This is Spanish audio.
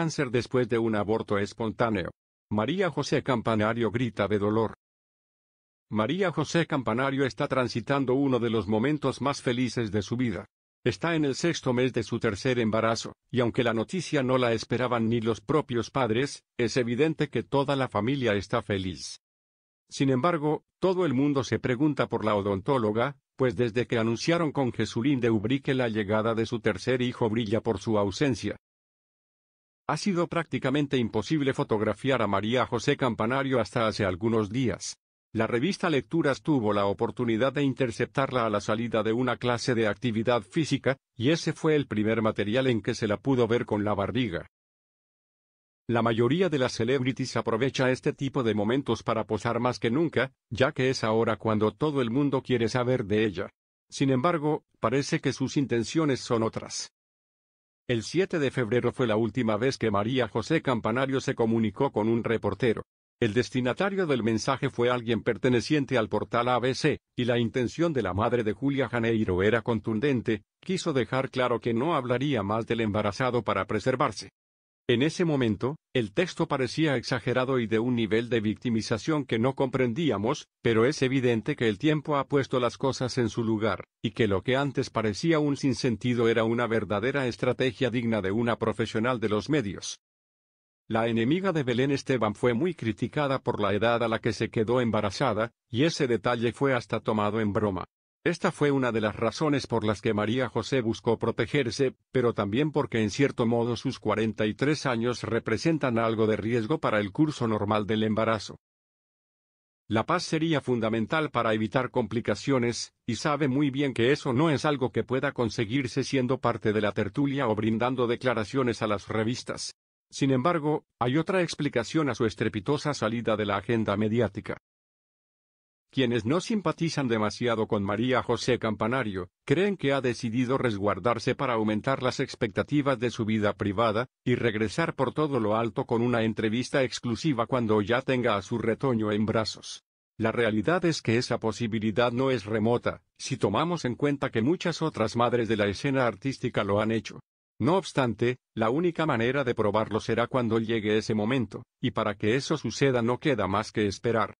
cáncer después de un aborto espontáneo. María José Campanario grita de dolor. María José Campanario está transitando uno de los momentos más felices de su vida. Está en el sexto mes de su tercer embarazo, y aunque la noticia no la esperaban ni los propios padres, es evidente que toda la familia está feliz. Sin embargo, todo el mundo se pregunta por la odontóloga, pues desde que anunciaron con Jesulín de Ubrique la llegada de su tercer hijo brilla por su ausencia. Ha sido prácticamente imposible fotografiar a María José Campanario hasta hace algunos días. La revista Lecturas tuvo la oportunidad de interceptarla a la salida de una clase de actividad física, y ese fue el primer material en que se la pudo ver con la barriga. La mayoría de las celebrities aprovecha este tipo de momentos para posar más que nunca, ya que es ahora cuando todo el mundo quiere saber de ella. Sin embargo, parece que sus intenciones son otras. El 7 de febrero fue la última vez que María José Campanario se comunicó con un reportero. El destinatario del mensaje fue alguien perteneciente al portal ABC, y la intención de la madre de Julia Janeiro era contundente, quiso dejar claro que no hablaría más del embarazado para preservarse. En ese momento, el texto parecía exagerado y de un nivel de victimización que no comprendíamos, pero es evidente que el tiempo ha puesto las cosas en su lugar, y que lo que antes parecía un sinsentido era una verdadera estrategia digna de una profesional de los medios. La enemiga de Belén Esteban fue muy criticada por la edad a la que se quedó embarazada, y ese detalle fue hasta tomado en broma. Esta fue una de las razones por las que María José buscó protegerse, pero también porque en cierto modo sus 43 años representan algo de riesgo para el curso normal del embarazo. La paz sería fundamental para evitar complicaciones, y sabe muy bien que eso no es algo que pueda conseguirse siendo parte de la tertulia o brindando declaraciones a las revistas. Sin embargo, hay otra explicación a su estrepitosa salida de la agenda mediática. Quienes no simpatizan demasiado con María José Campanario, creen que ha decidido resguardarse para aumentar las expectativas de su vida privada, y regresar por todo lo alto con una entrevista exclusiva cuando ya tenga a su retoño en brazos. La realidad es que esa posibilidad no es remota, si tomamos en cuenta que muchas otras madres de la escena artística lo han hecho. No obstante, la única manera de probarlo será cuando llegue ese momento, y para que eso suceda no queda más que esperar.